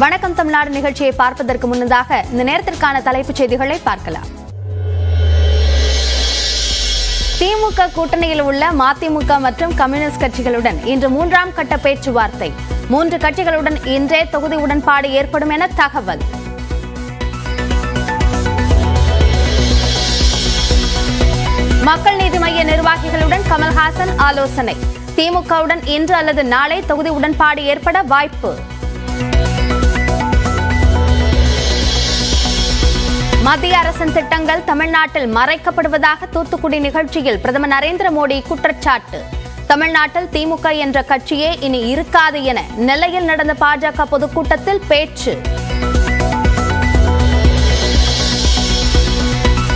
வணக்கம் தமிழ்நாடு நிகழ்ச்சியை பார்ப்பதற்கு முன்னதாக இந்த நேரத்திற்கான தலைப்புச் செய்திகளை பார்க்கலாம். திமுக கூட்டணியில் உள்ள மதிமுக மற்றும் கம்யூனிஸ்ட் கட்சிகளுடன் இன்று மூன்றாம் கட்ட பேச்சுவார்த்தை. மூன்று கட்சிகளுடன் இன்றே தொகுதி உடன்பாடு ஏற்படும் என தகவல். மக்கள் நீதி மைய நிர்வாகிகளுடன் கமல்ஹாசன் ஆலோசனை. திமுகவுடன் இன்று அல்லது நாளை தொகுதி உடன்பாடு ஏற்பட வாய்ப்பு. மத்திய அரசின் திட்டங்கள் தமிழ்நாட்டில் மறைக்கப்படுவதாக தூத்துக்குடி நிகழ்ச்சியில் பிரதமர் நரேந்திர மோடி குற்றச்சாட்டு. தமிழ்நாட்டில் திமுக என்ற கட்சியே இனி இருக்காது என நெல்லையில் நடந்த பாஜக பொதுக்கூட்டத்தில் பேச்சு.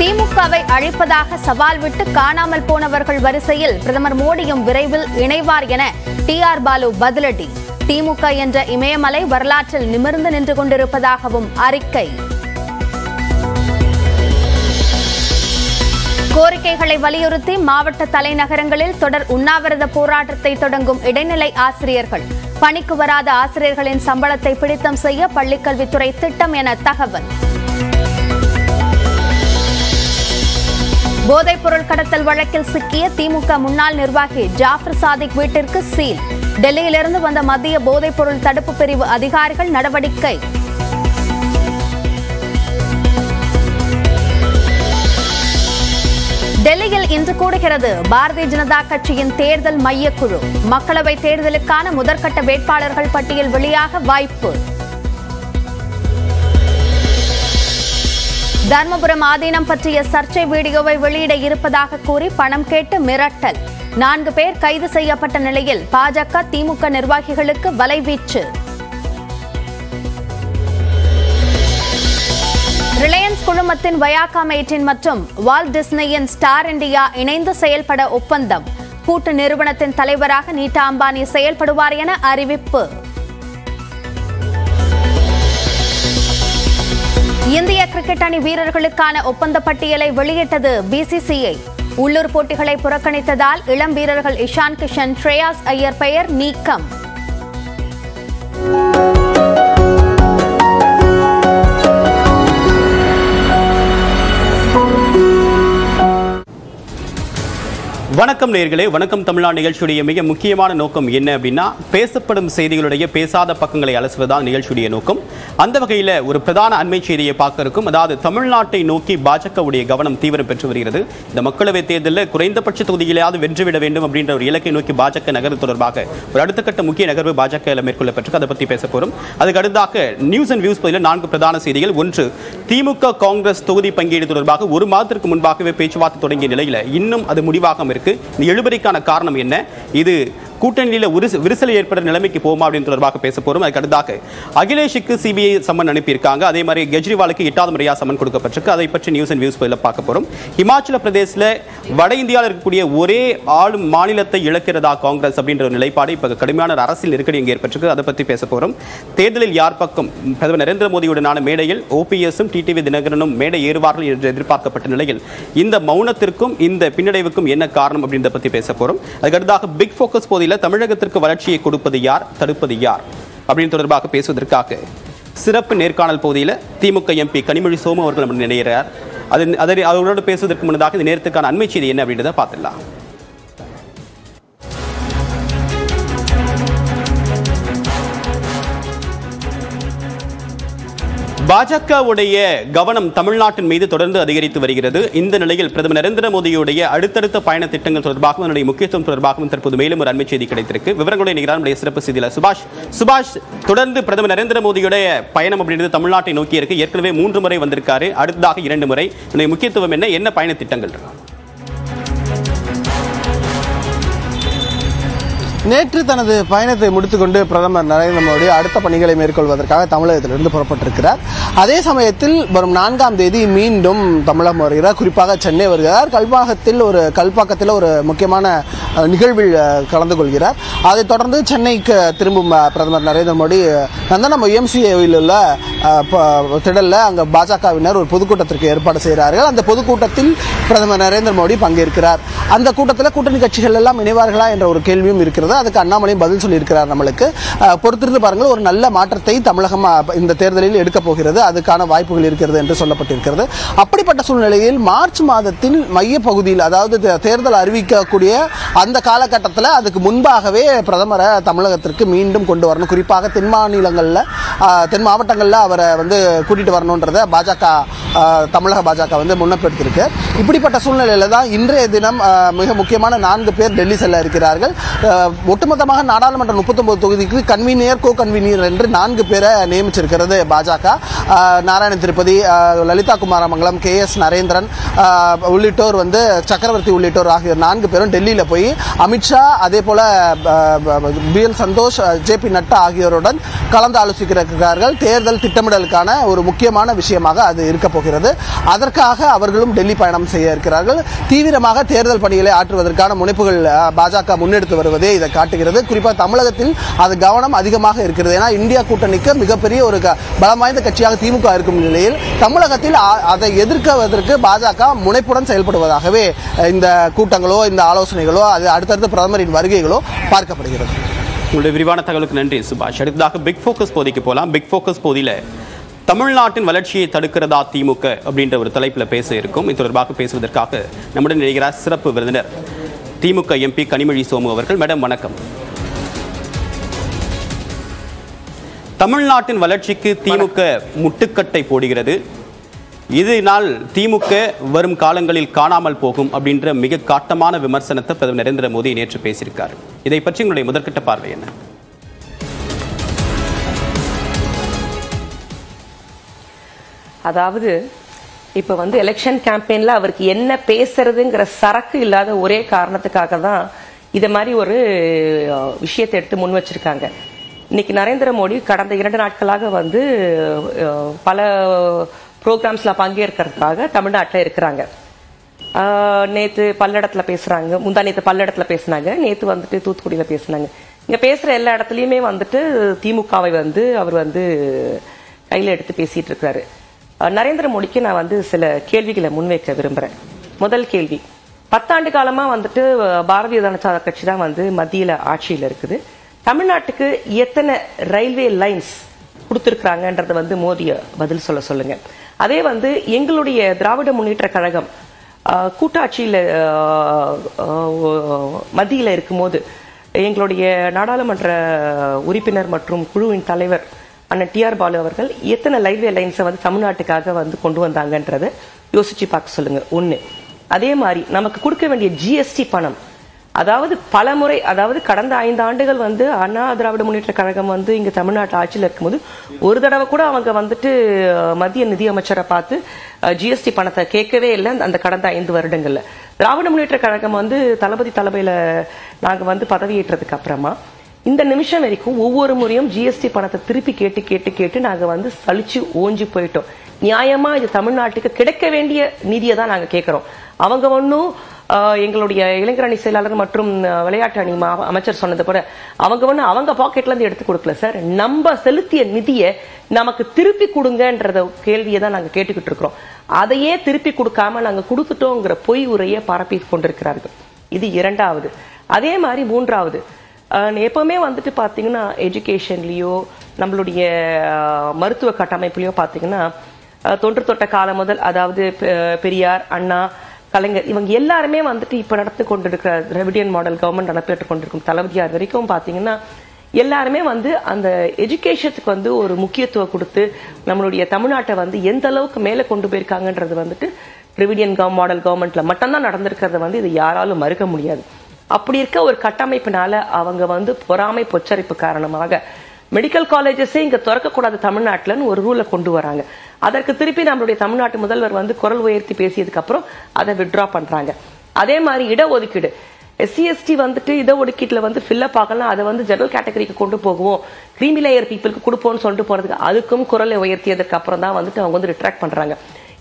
திமுகவை அழிப்பதாக சவால் விட்டு காணாமல் போனவர்கள் வரிசையில் பிரதமர் மோடியும் விரைவில் இணைவார் என டி ஆர் பாலு பதிலடி. திமுக என்ற இமயமலை வரலாற்றில் நிமிர்ந்து நின்று கொண்டிருப்பதாகவும் அறிக்கை. கோரிக்கைகளை வலியுறுத்தி மாவட்ட தலைநகரங்களில் தொடர் உண்ணாவிரத போராட்டத்தை தொடங்கும் இடைநிலை ஆசிரியர்கள். பணிக்கு வராத ஆசிரியர்களின் சம்பளத்தை பிடித்தம் செய்ய பள்ளிக்கல்வித்துறை திட்டம் என தகவல். போதைப்பொருள் கடத்தல் வழக்கில் சிக்கிய திமுக முன்னாள் நிர்வாகி ஜாஃபர் சாதிக் வீட்டிற்கு சீல். டெல்லியிலிருந்து வந்த மத்திய போதைப்பொருள் தடுப்பு பிரிவு அதிகாரிகள் நடவடிக்கை. டெல்லியில் இன்று கூடுகிறது. பாரதிய ஜனதா கட்சியின் தேர்தல் மையக்குழு. மக்களவை தேர்தலுக்கான முதற்கட்ட வேட்பாளர்கள் பட்டியல் வெளியாக வாய்ப்பு. தர்மபுரம் ஆதீனம் பற்றிய சர்ச்சை வீடியோவை வெளியிட இருப்பதாக கூறி பணம் கேட்டு மிரட்டல். நான்கு பேர் கைது செய்யப்பட்ட நிலையில் பாஜக திமுக நிர்வாகிகளுக்கு வலைவீச்சு ரிலையன்ஸ் குழுமத்தின் எயிட்டின் மற்றும் வால் டிஸ்னேயின் ஸ்டார் இண்டியா இணைந்து செயல்பட ஒப்பந்தம். கூட்டு நிறுவனத்தின் தலைவராக நீட்டா அம்பானி செயல்படுவார் என அறிவிப்பு. இந்திய கிரிக்கெட் அணி வீரர்களுக்கான ஒப்பந்த பட்டியலை வெளியிட்டது பிசிசிஐ உள்ளூர் போட்டிகளை புறக்கணித்ததால் இளம் வீரர்கள் இஷான் கிஷன் ஸ்ரேயாஸ் ஐயர் பெயர் நீக்கம். வணக்கம் நேர்களே வணக்கம் தமிழ்நாடு நிகழ்ச்சியுடைய மிக முக்கியமான நோக்கம் என்ன அப்படின்னா பேசப்படும் செய்திகளுடைய பேசாத பக்கங்களை அலசுவதுதான் நிகழ்ச்சியுடைய நோக்கம். அந்த வகையில் ஒரு பிரதான அண்மை செய்தியை பார்க்க இருக்கும் அதாவது தமிழ்நாட்டை நோக்கி பாஜகவுடைய கவனம் தீவிரம் பெற்று வருகிறது. இந்த மக்களவைத் தேர்தலில் குறைந்தபட்ச தொகுதியிலாவது வென்றுவிட வேண்டும் அப்படின்ற ஒரு இலக்கை நோக்கி பாஜக நகர்வு தொடர்பாக ஒரு அடுத்த கட்ட முக்கிய நகர்வு பாஜக மேற்கொள்ளப்பட்டிருக்கு. அதை பற்றி பேச போகிறோம் அதுக்கு அடுத்ததாக நியூஸ் அண்ட் வியூஸ் பகுதியில் நான்கு பிரதான செய்திகள். ஒன்று திமுக காங்கிரஸ் தொகுதி பங்கீடு தொடர்பாக ஒரு மாதத்திற்கு முன்பாகவே பேச்சுவார்த்தை தொடங்கிய நிலையில் இன்னும் அது முடிவாகாம இருக்கு இந்த எழுபறிக்கான காரணம் என்ன? இது கூட்டணியில் ஒரு விரிசல் ஏற்படுற நிலைமைக்கு போமா அப்படின்னு தொடர்பாக பேச போறோம். அதுக்கு அடுத்தாக அகிலேஷுக்கு சிபிஐ சம்மன் அனுப்பியிருக்காங்க. அதே மாதிரி கெஜ்ரிவாலுக்கு எட்டாவது முறையாக சம்மன் கொடுக்கப்பட்டிருக்கு. அதை பற்றி நியூஸ் அண்ட் வியூஸ் பதில் பார்க்க போறோம். இமாச்சல பிரதேசில் வட இந்தியாவில் இருக்கக்கூடிய ஒரே ஆளும் மாநிலத்தை இழக்கிறதா காங்கிரஸ் அப்படின்ற ஒரு நிலைப்பாடு இப்போ கடுமையான அரசியல் நெருக்கடி இங்கே ஏற்பட்டிருக்கு. அதை பற்றி பேச போறோம். தேர்தலில் யார் பக்கம்? பிரதமர் நரேந்திர மோடியுடனான மேடையில் ஓபிஎஸும் டிடிவி தினகரனும் மேடை ஏறுவார்கள் என்று எதிர்பார்க்கப்பட்ட நிலையில் இந்த மௌனத்திற்கும் இந்த பின்னடைவுக்கும் என்ன காரணம் அப்படின்றத பற்றி பேச போறோம். அதுக்கடுத்ததாக பிக் ஃபோக்கஸ் போதில் தமிழகத்திற்கு வளர்ச்சியை கொடுப்பது யார் தடுப்பது யார்? அப்படின்னு தொடர்பாக பேசுவதற்காக சிறப்பு நேர்காணல் பகுதியில் திமுக எம்பி கனிமொழி சோமு அவர்கள் நினைகிறார். அது அதை அவர்களோடு பேசுவதற்கு முன்னதாக இந்த நேரத்துக்கான அண்மை செய்தி என்ன அப்படின்றத பார்த்துடலாம். பாஜகவுடைய கவனம் தமிழ்நாட்டின் மீது தொடர்ந்து அதிகரித்து வருகிறது. இந்த நிலையில் பிரதமர் நரேந்திர மோடியுடைய அடுத்தடுத்த பயண திட்டங்கள் தொடர்பாகவும் அதனுடைய முக்கியத்துவம் தொடர்பாகவும் தற்போது மேலும் ஒரு அண்மை செய்தி கிடைத்திருக்கு. விவரங்களுடைய நிகழ்ச்சி சிறப்பு செய்தியில் சுபாஷ். சுபாஷ் தொடர்ந்து பிரதமர் நரேந்திர மோடியுடைய பயணம் அப்படின்றது தமிழ்நாட்டை நோக்கி இருக்கு ஏற்கனவே மூன்று முறை வந்திருக்காரு அடுத்ததாக இரண்டு முறை. முக்கியத்துவம் என்ன? என்ன பயண திட்டங்கள்? நேற்று தனது பயணத்தை முடித்துக்கொண்டு பிரதமர் நரேந்திர மோடி அடுத்த பணிகளை மேற்கொள்வதற்காக தமிழகத்திலிருந்து புறப்பட்டிருக்கிறார். அதே சமயத்தில் வரும் நான்காம் தேதி மீண்டும் தமிழகம் வருகிறார். குறிப்பாக சென்னை வருகிறார். கல்பாக்கத்தில் ஒரு கல்பாக்கத்தில் ஒரு முக்கியமான நிகழ்வில் கலந்து கொள்கிறார். அதைத் தொடர்ந்து சென்னைக்கு திரும்பும் பிரதமர் நரேந்திர மோடி நந்தனம் எம்சிஏவில் உள்ள திடல்ல அங்க பாஜகவினர் ஒரு பொதுக்கூட்டத்திற்கு ஏற்பாடு செய்கிறார்கள். அந்த பொதுக்கூட்டத்தில் பிரதமர் நரேந்திர மோடி பங்கேற்கிறார். அந்த கூட்டத்தில் கூட்டணி கட்சிகள் எல்லாம் இணைவார்களா என்ற ஒரு கேள்வியும் இருக்கிறது. அதுக்கு அண்ணாமலையும் பதில் சொல்லியிருக்கிறார் நம்மளுக்கு. பொறுத்திருந்து பாருங்கள் ஒரு நல்ல மாற்றத்தை தமிழகம் இந்த தேர்தலில் எடுக்கப் போகிறது. அதுக்கான வாய்ப்புகள் இருக்கிறது என்று சொல்லப்பட்டிருக்கிறது. அப்படிப்பட்ட சூழ்நிலையில் மார்ச் மாதத்தில் மைய பகுதியில் அதாவது தேர்தல் அறிவிக்கக்கூடிய அந்த காலகட்டத்தில் அதுக்கு முன்பாகவே பிரதமரை தமிழகத்திற்கு மீண்டும் கொண்டு வரணும். குறிப்பாக தென் மாநிலங்களில் தென் மாவட்டங்களில் அவர் வந்து கூட்டிட்டு வரணுன்றத பாஜக தமிழக பாஜக வந்து முன்னெடுத்திருக்கு. இப்படிப்பட்ட சூழ்நிலையில தான் இன்றைய தினம் மிக முக்கியமான நான்கு பேர் டெல்லி செல்ல இருக்கிறார்கள். ஒட்டுமொத்தமாக நாடாளுமன்ற முப்பத்தொன்பது தொகுதிக்கு கன்வீனியர் கோ கன்வீனியர் என்று நான்கு பேரை நியமிச்சிருக்கிறது பாஜக. நாராயண திருப்பதி லலிதா குமாரமங்கலம் கே எஸ் நரேந்திரன் உள்ளிட்டோர் வந்து சக்கரவர்த்தி உள்ளிட்டோர் ஆகிய நான்கு பேரும் டெல்லியில் போய் அமித்ஷா அதே போல B L Santhosh J P Nadda ஆகியோருடன் கலந்து ஆலோசிக்கிறார்கள் தேர்தல் திட்டம் திட்டமிடலுக்கான ஒரு முக்கியமான விஷயமாக அது இருக்க போகிறது. அதற்காக அவர்களும் டெல்லி பயணம் செய்ய இருக்கிறார்கள். தீவிரமாக தேர்தல் பணிகளை ஆற்றுவதற்கான முனைப்புகள் பாஜக முன்னெடுத்து வருவதே இதை காட்டுகிறது. குறிப்பாக தமிழகத்தில் அது கவனம் அதிகமாக இருக்கிறது. ஏன்னா இந்தியா கூட்டணிக்கு மிகப்பெரிய ஒரு க- பலம் வாய்ந்த கட்சியாக திமுக இருக்கும் நிலையில் தமிழகத்தில் அதை எதிர்க்குவதற்கு பாஜக முனைப்புடன் செயல்படுவதாகவே இந்த கூட்டங்களோ இந்த ஆலோசனைகளோ அது அடுத்தடுத்த பிரதமரின் வருகைகளோ பார்க்கப்படுகிறது. உங்களுடைய விரிவான தகவலுக்கு நன்றி சுபாஷ். அடுத்ததாக பிக் ஃபோக்கஸ் பகுதிக்கு போகலாம் பிக் ஃபோக்கஸ் பகுதியில் தமிழ்நாட்டின் வளர்ச்சியை தடுக்கிறதா திமுக அப்படின்ற ஒரு தலைப்பில் பேச இருக்கும். இது தொடர்பாக பேசுவதற்காக நம்முடன் நினைக்கிறார் சிறப்பு விருந்தினர் திமுக எம்பி கனிமொழி சோமு அவர்கள். மேடம் வணக்கம். தமிழ்நாட்டின் வளர்ச்சிக்கு திமுக முட்டுக்கட்டை போடுகிறது. இதனால் திமுக வரும் காலங்களில் காணாமல் போகும் அப்படின்ற மிக காட்டமான விமர்சனத்தை பிரதமர் நரேந்திர மோடி நேற்று பேசியிருக்கார். இதை பற்றி உங்களுடைய முதற்கட்ட பார்வை என்ன? அதாவது இப்போ வந்து எலெக்ஷன் கேம்பெயினில் அவருக்கு என்ன பேசுறதுங்கிற சரக்கு இல்லாத ஒரே காரணத்துக்காக தான் இதை மாதிரி ஒரு விஷயத்தை எடுத்து முன் வச்சிருக்காங்க. இன்னைக்கு நரேந்திர மோடி கடந்த இரண்டு நாட்களாக வந்து பல ப்ரோக்ராம்ஸில் பங்கேற்கிறதுக்காக தமிழ்நாட்டில் இருக்கிறாங்க. நேற்று பல்லடத்தில் பேசுகிறாங்க முந்தா நேற்று பல்லடத்தில் பேசுனாங்க. நேற்று வந்துட்டு தூத்துக்குடியில் பேசுனாங்க. இங்கே பேசுகிற எல்லா இடத்துலையுமே வந்துட்டு திமுகவை வந்து அவர் வந்து கையில் எடுத்து பேசிகிட்டு இருக்கிறாரு. நரேந்திர மோடிக்கு நான் வந்து சில கேள்விகளை முன்வைக்க விரும்புகிறேன் முதல் கேள்வி. பத்தாண்டு காலமாக வந்துட்டு பாரதிய ஜனதா கட்சி தான் வந்து மத்தியில் ஆட்சியில் இருக்குது. தமிழ்நாட்டுக்கு எத்தனை ரயில்வே லைன்ஸ் கொடுத்துருக்குறாங்கன்றத வந்து மோதியை பதில் சொல்ல சொல்லுங்கள் அதே வந்து எங்களுடைய திராவிட முன்னேற்ற கழகம் கூட்டாட்சியில் மத்தியில் இருக்கும்போது எங்களுடைய நாடாளுமன்ற உறுப்பினர் மற்றும் குழுவின் தலைவர் அண்ணன் டி ஆர் பாலு அவர்கள் எத்தனை லைவ்வே லைன்ஸை வந்து தமிழ்நாட்டுக்காக வந்து கொண்டு வந்தாங்கன்றதை யோசிச்சு பார்க்க சொல்லுங்க. ஒன்று அதே மாதிரி நமக்கு கொடுக்க வேண்டிய ஜிஎஸ்டி பணம் அதாவது பல முறை அதாவது கடந்த ஐந்து ஆண்டுகள் வந்து அண்ணா திராவிட முன்னேற்ற கழகம் வந்து இங்க தமிழ்நாட்டு ஆட்சியில் இருக்கும்போது ஒரு தடவை கூட அவங்க வந்துட்டு மத்திய நிதி அமைச்சரை பார்த்து ஜிஎஸ்டி பணத்தை கேட்கவே இல்லை அந்த கடந்த ஐந்து வருடங்கள்ல. திராவிட முன்னேற்ற கழகம் வந்து தளபதி தலைமையில நாங்க வந்து பதவியேற்றதுக்கு அப்புறமா இந்த நிமிஷம் வரைக்கும் ஒவ்வொரு முறையும் ஜிஎஸ்டி பணத்தை திருப்பி கேட்டு கேட்டு கேட்டு நாங்க வந்து சலிச்சு ஓஞ்சி போயிட்டோம். நியாயமா இது தமிழ்நாட்டுக்கு கிடைக்க வேண்டிய நிதியை தான் நாங்க கேட்கிறோம். அவங்க ஒன்றும் எங்களுடைய இளைஞர் அணி செயலாளர் மற்றும் விளையாட்டு அணி மா- அமைச்சர் சொன்னது போல அவங்க வந்து அவங்க பாக்கெட்ல இருந்து எடுத்து கொடுக்கல சார் நம்ம செலுத்திய நிதியை நமக்கு திருப்பி கொடுங்கன்றத கேள்வியை தான் நாங்க கேட்டுக்கிட்டு இருக்கிறோம். அதையே திருப்பி கொடுக்காம நாங்க கொடுத்துட்டோங்கிற பொய் உரையை பரப்பி கொண்டிருக்கிறார்கள். இது இரண்டாவது. அதே மாதிரி மூன்றாவது. எப்பவுமே வந்துட்டு பாத்தீங்கன்னா எஜுகேஷன்லயோ நம்மளுடைய மருத்துவ கட்டமைப்புலயோ பாத்தீங்கன்னா தொன்று தொட்ட காலம் முதல் அதாவது பெ- பெரியார் அண்ணா கலைஞர் இவங்க எல்லாருமே வந்துட்டு இப்போ நடத்தி கொண்டிருக்கிற திராவிடியன் மாடல் கவர்மெண்ட் நடப்பிட்டு கொண்டிருக்கும் தளபதியார் வரைக்கும் பார்த்தீங்கன்னா எல்லாருமே வந்து அந்த எஜுகேஷனுக்கு வந்து ஒரு முக்கியத்துவம் கொடுத்து நம்மளுடைய தமிழ்நாட்டை வந்து எந்த அளவுக்கு மேலே கொண்டு போயிருக்காங்கன்றது வந்துட்டு ரிவிடியன் கவ மாடல் கவர்மெண்ட்ல மட்டும்தான் நடந்திருக்கிறத வந்து இது யாராலும் மறுக்க முடியாது. அப்படி இருக்க ஒரு கட்டமைப்பினால அவங்க வந்து பொறாமை பொச்சரிப்பு காரணமாக மெடிக்கல் காலேஜஸே இங்க திறக்கக்கூடாது தமிழ்நாட்டில்னு ஒரு ரூலை கொண்டு வராங்க. அதற்கு திருப்பி நம்மளுடைய தமிழ்நாட்டு முதல்வர் வந்து குரல் உயர்த்தி பேசியதுக்கு அப்புறம் அதை வித்ட்ரா பண்றாங்க. அதே மாதிரி இடஒதுக்கீடு எஸ்சிஎஸ்டி வந்துட்டு இடஒதுக்கீட்டில் வந்து ஃபில்லப் ஆகலாம் அதை வந்து ஜெனரல் கேட்டகரிக்கு கொண்டு போகுவோம். கிரீமி லேயர் பீப்புளுக்கு கொடுப்போம்னு சொல்லிட்டு போறதுக்கு அதுக்கும் குரலை உயர்த்தியதுக்கு அப்புறம் தான் வந்துட்டு அவங்க வந்து ரிட்ராக்ட் பண்றாங்க.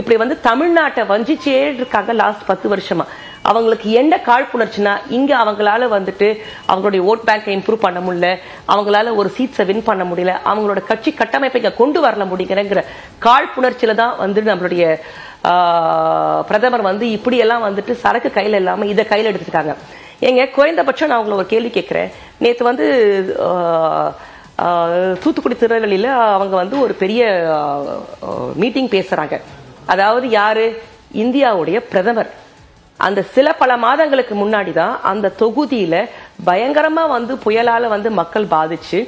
இப்படி வந்து தமிழ்நாட்டை வஞ்சிச்சே இருக்காங்க லாஸ்ட் பத்து வருஷமா. அவங்களுக்கு என்ன காழ்ப்புணர்ச்சினா இங்க அவங்களால வந்துட்டு அவங்களுடைய ஓட் பேங்கை இம்ப்ரூவ் பண்ண முடியல அவங்களால ஒரு சீட்ஸை வின் பண்ண முடியல அவங்களோட கட்சி கட்டமைப்பை இங்கே கொண்டு வரல முடியுங்கிறங்கிற காழ்ப்புணர்ச்சியில தான் வந்து நம்மளுடைய பிரதமர் வந்து இப்படி எல்லாம் வந்துட்டு சரக்கு கையில இல்லாம இதை கையில எடுத்துட்டாங்க ஏங்க குறைந்தபட்சம் நான் உங்களை ஒரு கேள்வி கேட்கிறேன். நேற்று வந்து தூத்துக்குடி திருநெல்வேலியில் அவங்க வந்து ஒரு பெரிய மீட்டிங் பேசுறாங்க. அதாவது யாரு? இந்தியாவுடைய பிரதமர். அந்த சில பல மாதங்களுக்கு முன்னாடி தான் அந்த தொகுதியில பயங்கரமா வந்து புயலால வந்து மக்கள் பாதிச்சு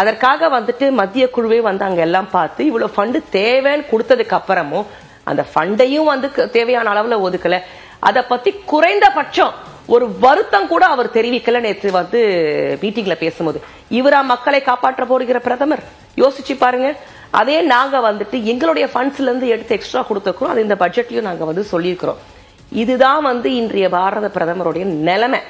அதற்காக வந்துட்டு மத்திய குழுவே வந்து அங்க எல்லாம் பார்த்து இவ்வளவு ஃபண்டு தேவைன்னு கொடுத்ததுக்கு அப்புறமும் அந்த ஃபண்டையும் வந்து தேவையான அளவுல ஒதுக்கல. அதை பத்தி குறைந்தபட்சம் ஒரு வருத்தம் கூட அவர் தெரிவிக்கல நேற்று வந்து மீட்டிங்ல பேசும்போது. இவரா மக்களை காப்பாற்ற போடுகிற பிரதமர்? யோசிச்சு பாருங்க. அதே நாங்க வந்துட்டு எங்களுடைய ஃபண்ட்ஸ்ல இருந்து எடுத்து எக்ஸ்ட்ரா கொடுத்துருக்கோம் அது இந்த பட்ஜெட்லயும் நாங்க வந்து சொல்லியிருக்கிறோம். இதுதான் வந்து இன்றைய பாரத பிரதமருடைய நிலைமை.